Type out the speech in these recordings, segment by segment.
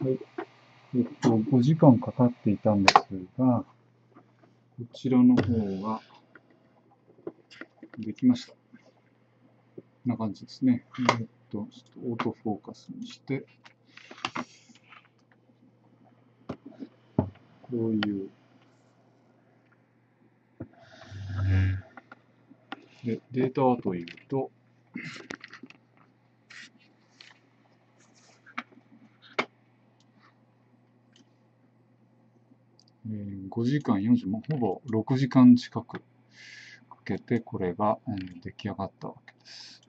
はい。えっと、5時間かかっていたんですが、こちらの方ができました。こんな感じですね。えっと、ちょっとオートフォーカスにして、こういう。で、データはというと、えー5時間40、もうほぼ6時間近くかけて、これが、えー出来上がったわけです。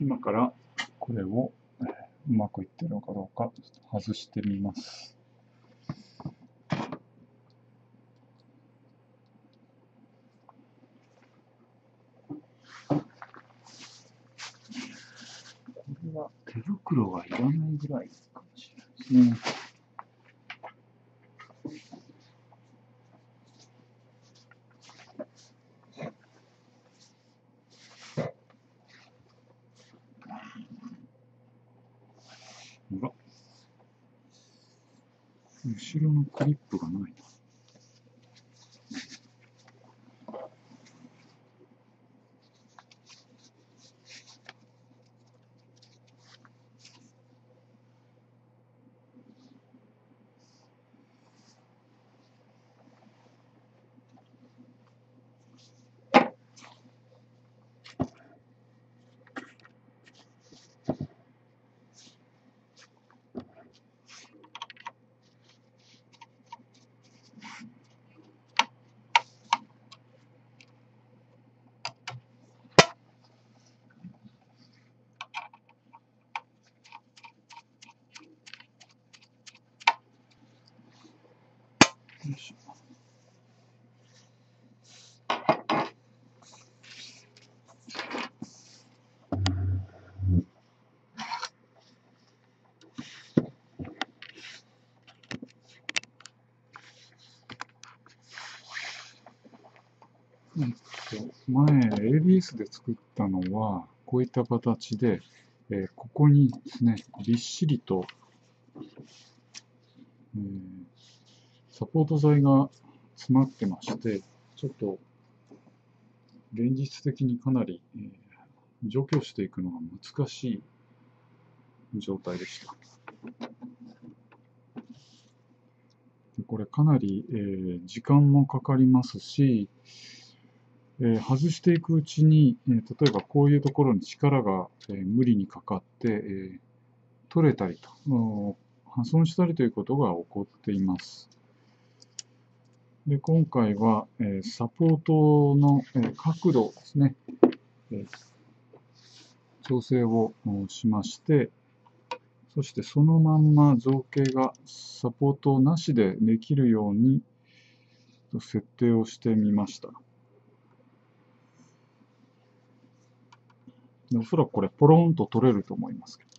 今からこれをうまくいってるのかどうか外してみます。これ黒はいらないぐらいかもしれないですね。後ろのクリップがないな。前、ABS で作ったのは、こういった形で、えここにですね、びっしりと、えーサポート材が詰まってまして、ちょっと現実的にかなり、えー除去していくのが難しい状態でした。これかなり、えー時間もかかりますし、えー外していくうちに、えー例えばこういうところに力が、えー無理にかかって、えー取れたりと、破損したりということが起こっています。で今回は、えサポートの、え角度ですね、え調整をしまして、そしてそのまんま造形がサポートなしでできるように設定をしてみました。でおそらくこれポロンと取れると思いますけど。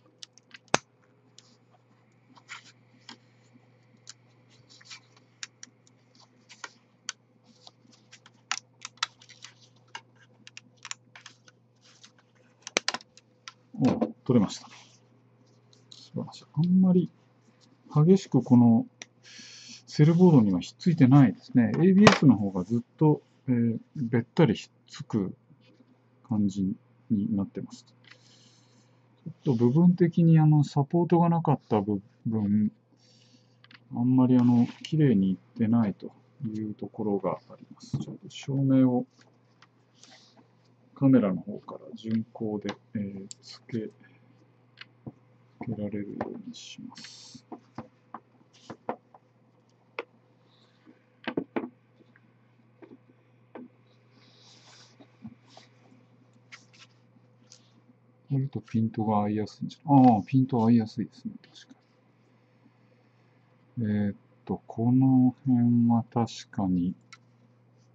お取れました。素晴らしい。あんまり激しくこのセルボードにはひっついてないですね。ABS の方がずっと、えーべったりひっつく感じになってます。ちょっと部分的にあのサポートがなかった部分、あんまりあの綺麗にいってないというところがあります。ちょっと照明をカメラの方から順光で、えーつけ、つけられるようにします。これとピントが合いやすいんじゃああ、ピント合いやすいですね、確かに。えーっと、この辺は確かに、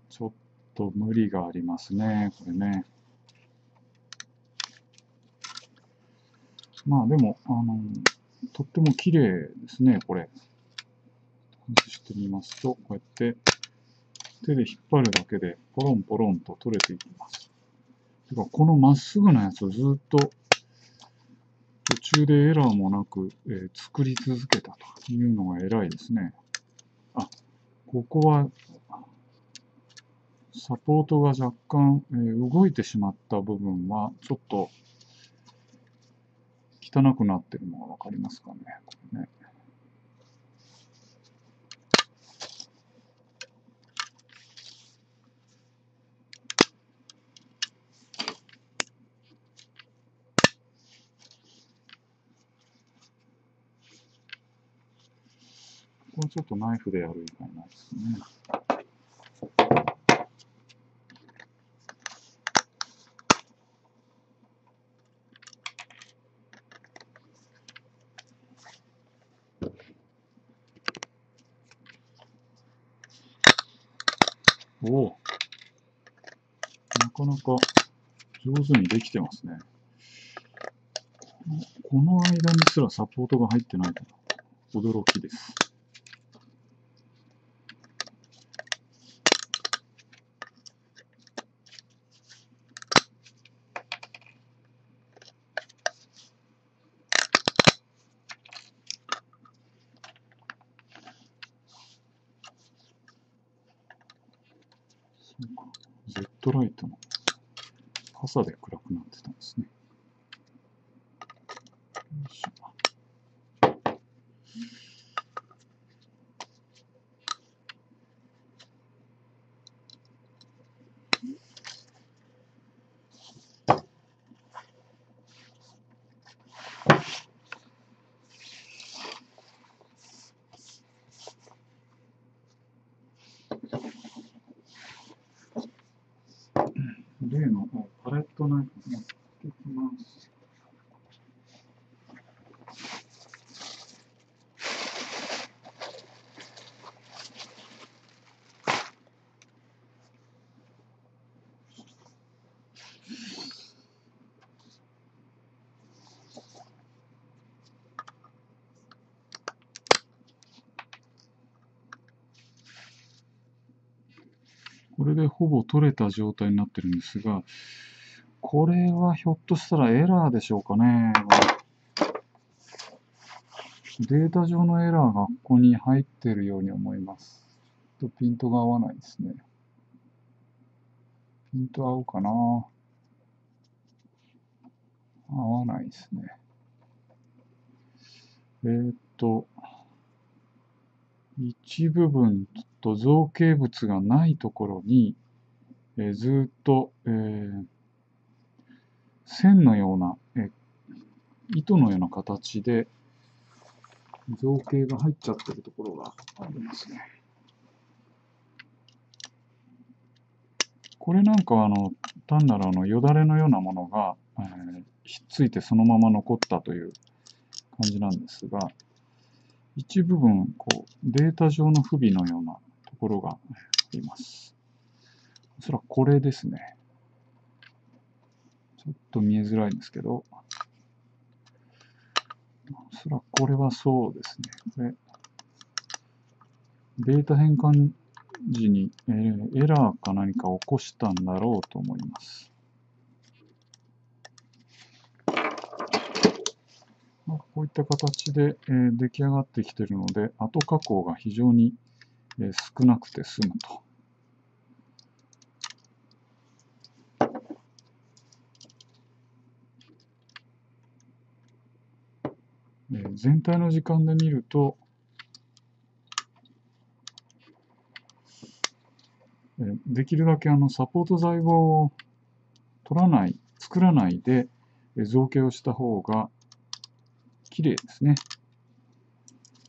ちょっと無理がありますね、これね。まあでも、あの、とっても綺麗ですね、これ。外してみますと、こうやって手で引っ張るだけでポロンポロンと取れていきます。てかこのまっすぐなやつをずっと途中でエラーもなく、えー、作り続けたというのが偉いですね。あ、ここはサポートが若干、えー、動いてしまった部分はちょっと汚くなってるのがわかりますかね。これねこれちょっとナイフでやるみたいなんですね。おお。なかなか上手にできてますね。この間にすらサポートが入ってないと驚きです。トライトの傘で暗くなってたんですね。よいしょ例のパレットナイフ持ってきます。これでほぼ取れた状態になってるんですが、これはひょっとしたらエラーでしょうかね。データ上のエラーがここに入ってるように思います。とピントが合わないですね。ピント合うかな合わないですね。えー、っと、一部分と造形物がないところに、えー、ずっと、えー、線のような、えー、糸のような形で造形が入っちゃってるところがありますね。これなんかあの単なるあのよだれのようなものが、えー、ひっついてそのまま残ったという感じなんですが、一部分こうデータ上の不備のようなところがあります。おそらくこれですね。ちょっと見えづらいんですけど、おそらくこれはそうですね。これ、データ変換時に、え、エラーか何か起こしたんだろうと思います。こういった形で、えー、出来上がってきているので、後加工が非常に、えー、少なくて済むと。えー、全体の時間で見ると、えー、できるだけあのサポート材を取らない、作らないで、え造形をした方が綺麗ですね。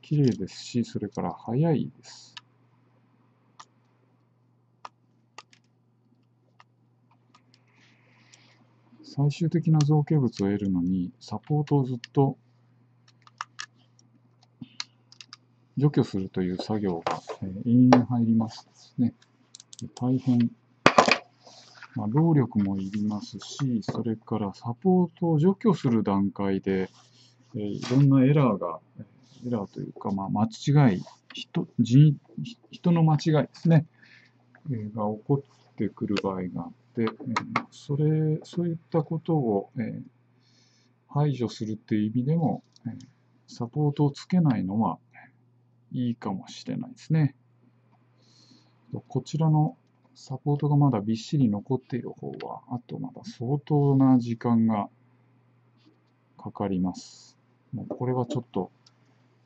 綺麗ですし、それから早いです。最終的な造形物を得るのに、サポートをずっと除去するという作業が、えー、延々入りますですね。大変、まあ、労力もいりますし、それからサポートを除去する段階で、えーいろんなエラーが、エラーというか、まあ、間違い、人人人の間違いですね、えーが起こってくる場合があって、えーそれ、そういったことを、えー排除するっていう意味でも、えーサポートをつけないのはいいかもしれないですね。こちらのサポートがまだびっしり残っている方は、あとまだ相当な時間がかかります。もうこれはちょっと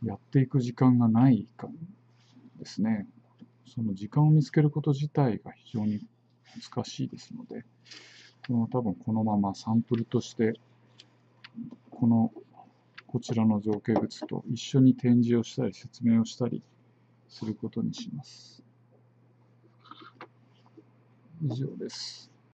やっていく時間がないかですね。その時間を見つけること自体が非常に難しいですので、この多分このままサンプルとして、このこちらの造形物と一緒に展示をしたり説明をしたりすることにします。以上です。